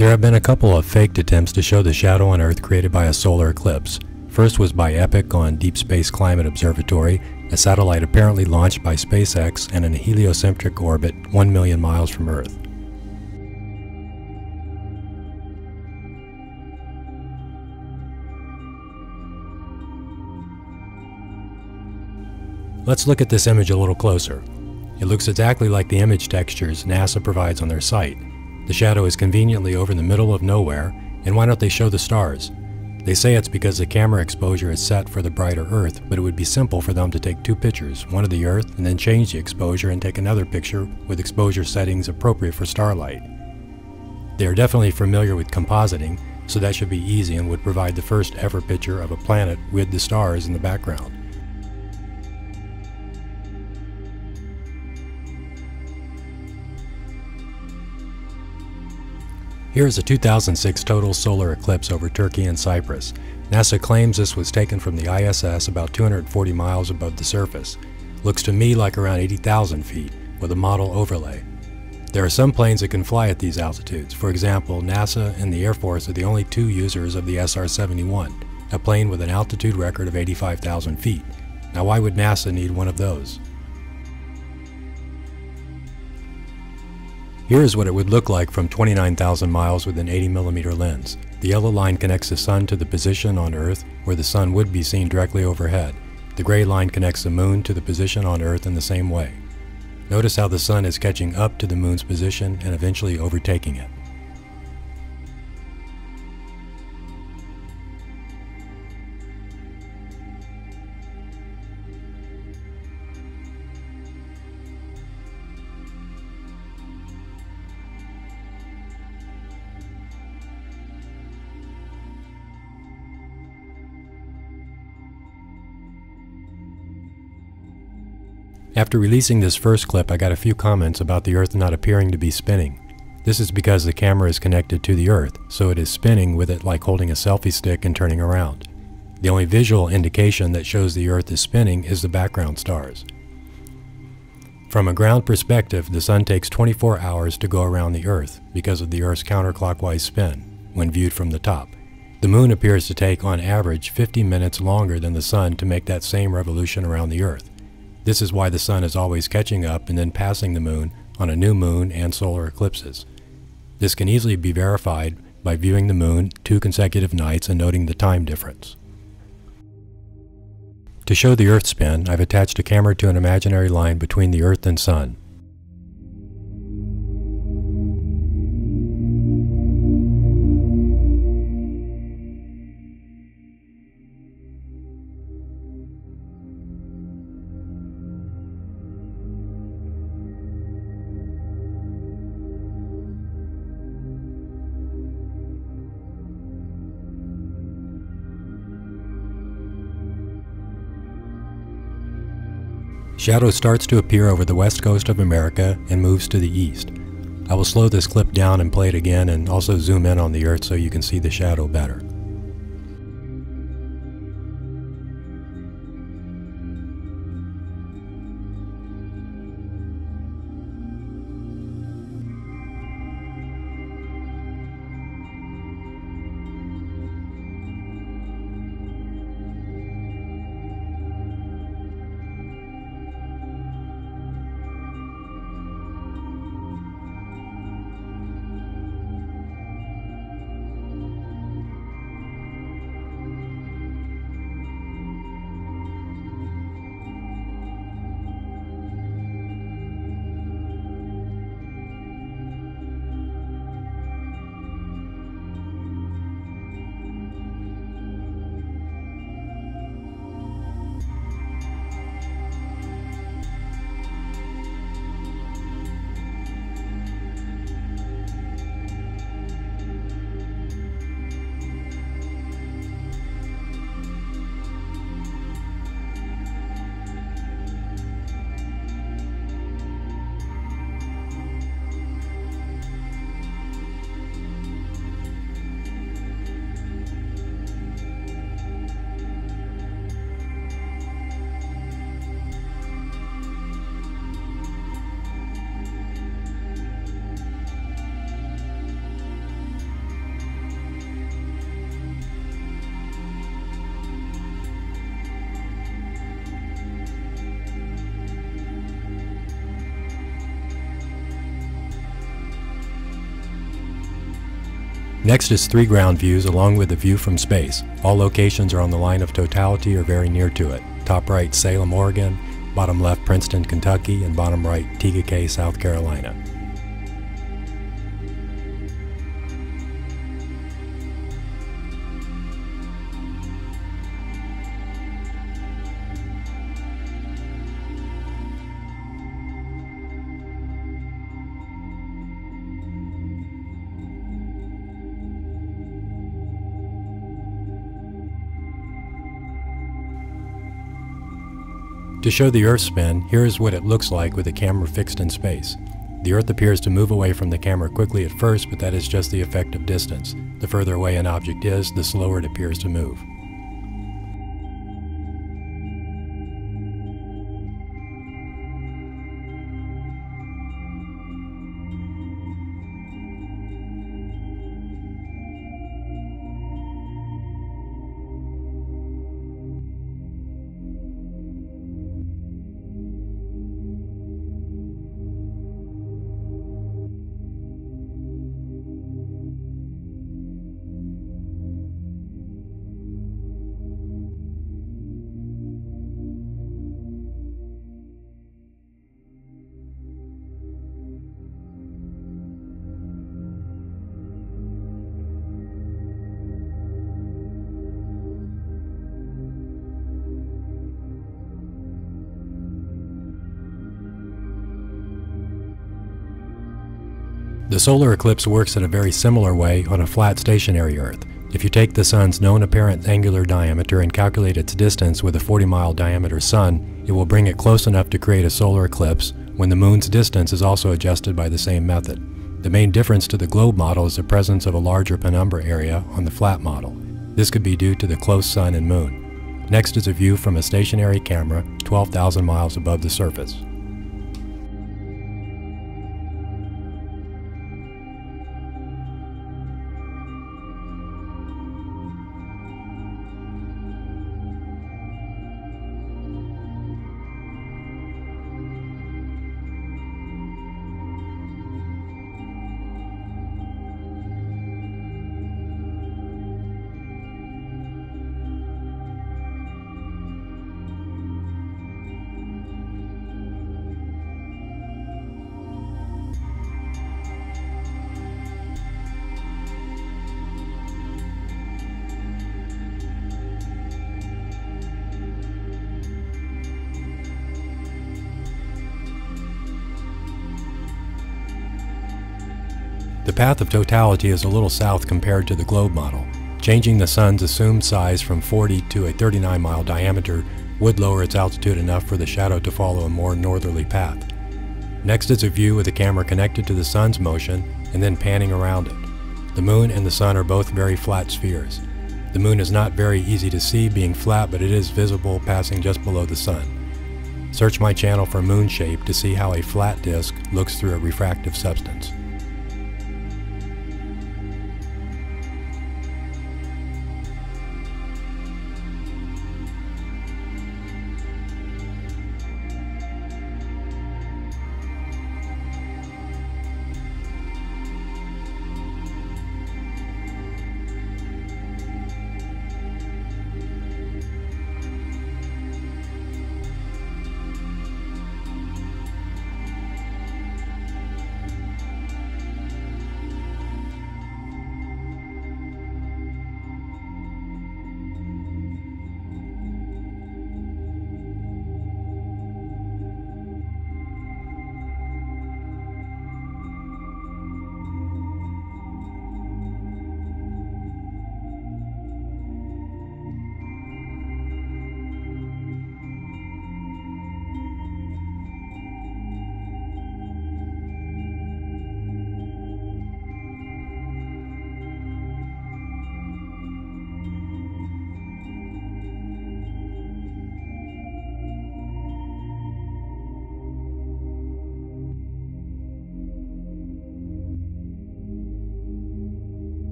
There have been a couple of faked attempts to show the shadow on Earth created by a solar eclipse. First was by EPIC on Deep Space Climate Observatory, a satellite apparently launched by SpaceX and in a heliocentric orbit 1 million miles from Earth. Let's look at this image a little closer. It looks exactly like the image textures NASA provides on their site. The shadow is conveniently over in the middle of nowhere, and why don't they show the stars? They say it's because the camera exposure is set for the brighter Earth, but it would be simple for them to take two pictures, one of the Earth, and then change the exposure and take another picture with exposure settings appropriate for starlight. They are definitely familiar with compositing, so that should be easy and would provide the first ever picture of a planet with the stars in the background. Here is a 2006 total solar eclipse over Turkey and Cyprus. NASA claims this was taken from the ISS about 240 miles above the surface. Looks to me like around 80,000 feet, with a model overlay. There are some planes that can fly at these altitudes. For example, NASA and the Air Force are the only two users of the SR-71, a plane with an altitude record of 85,000 feet. Now why would NASA need one of those? Here is what it would look like from 29,000 miles with an 80mm lens. The yellow line connects the sun to the position on Earth where the sun would be seen directly overhead. The gray line connects the moon to the position on Earth in the same way. Notice how the sun is catching up to the moon's position and eventually overtaking it. After releasing this first clip, I got a few comments about the Earth not appearing to be spinning. This is because the camera is connected to the Earth, so it is spinning with it like holding a selfie stick and turning around. The only visual indication that shows the Earth is spinning is the background stars. From a ground perspective, the Sun takes 24 hours to go around the Earth because of the Earth's counterclockwise spin, when viewed from the top. The Moon appears to take on average 50 minutes longer than the Sun to make that same revolution around the Earth. This is why the sun is always catching up and then passing the moon on a new moon and solar eclipses. This can easily be verified by viewing the moon two consecutive nights and noting the time difference. To show the Earth spin, I've attached a camera to an imaginary line between the Earth and Sun. Shadow starts to appear over the west coast of America and moves to the east. I will slow this clip down and play it again and also zoom in on the Earth so you can see the shadow better. Next is three ground views along with a view from space. All locations are on the line of totality or very near to it. Top right, Salem, Oregon. Bottom left, Princeton, Kentucky. And bottom right, Tega Cay, South Carolina. To show the Earth's spin, here is what it looks like with the camera fixed in space. The Earth appears to move away from the camera quickly at first, but that is just the effect of distance. The further away an object is, the slower it appears to move. The solar eclipse works in a very similar way on a flat stationary Earth. If you take the Sun's known apparent angular diameter and calculate its distance with a 40 mile diameter Sun, it will bring it close enough to create a solar eclipse when the Moon's distance is also adjusted by the same method. The main difference to the globe model is the presence of a larger penumbra area on the flat model. This could be due to the close Sun and Moon. Next is a view from a stationary camera 12,000 miles above the surface. The path of totality is a little south compared to the globe model. Changing the sun's assumed size from 40 to a 39 mile diameter would lower its altitude enough for the shadow to follow a more northerly path. Next is a view with the camera connected to the sun's motion and then panning around it. The moon and the sun are both very flat spheres. The moon is not very easy to see being flat, but it is visible passing just below the sun. Search my channel for moon shape to see how a flat disk looks through a refractive substance.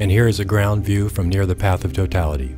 And here is a ground view from near the path of totality.